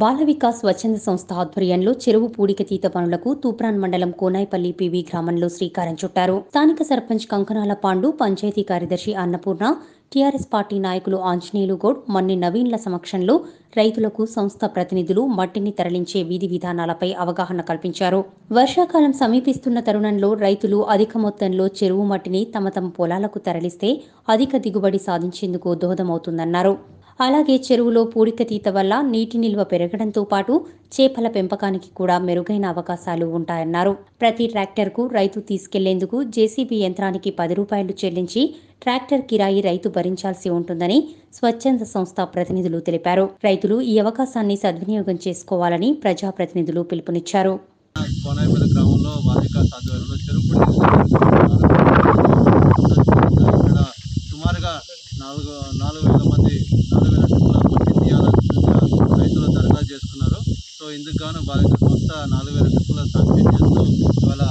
బాల వికాస్ స్వచ్ఛంద సంస్థ ఆధ్వర్యంలో చెరువు పూడికతీత పనులకు తూప్రాన్ మండలం కోనాయిపల్లి పివి గ్రామంలో శ్రీకారం చుట్టారు. స్థానిక సర్పంచ్ కంకనాల పాండు పంచాయతీ కార్యదర్శి అన్నపూర్ణ టీఆర్ఎస్ పార్టీ నాయకులు ఆంజనేయులు గౌడ్ మన్ని నవీన్ల సమక్షంలో రైతులకు సంస్థ ప్రతినిధులు మట్టిని తరలించే విధి విధానాలపై అవగాహన కల్పించారు. వర్షాకాలం సమీపిస్తున్న తరుణంలో రైతులు అధిక మొత్తంలో చెరువు మట్టిని తమ తమ పొలాలకు తరలిస్తే అధిక దిగుబడి సాధించేందుకు దోహదమవుతుందన్నారు. అలాగే చెరువులో పూడికతీత వల్ల నీటి నిల్వ పెరగడంతో పాటు చేపల పెంపకానికి కూడా మెరుగైన అవకాశాలు ఉంటాయన్నారు. ప్రతి ట్రాక్టర్కు రైతు తీసుకెళ్ళేందుకు జేసీబీ యంత్రానికి పది రూపాయలు చెల్లించి ట్రాక్టర్ కిరాయి రైతు భరించాల్సి ఉంటుందని స్వచ్ఛంద సంస్థ ప్రతినిధులు తెలిపారు. రైతులు ఈ అవకాశాన్ని సద్వినియోగం చేసుకోవాలని ప్రజాప్రతినిధులు పిలుపునిచ్చారు. గ్రామంలో నాలుగు నాలుగు వేల మంది నాలుగు వేల టన్నుల మట్టి రైతులు దరఖాస్తు చేసుకున్నారు. సో ఇందుకు గాను బాలిక సంస్థ నాలుగు వేల టన్నుల శాంక్షన్ చేస్తూ ఇవాళ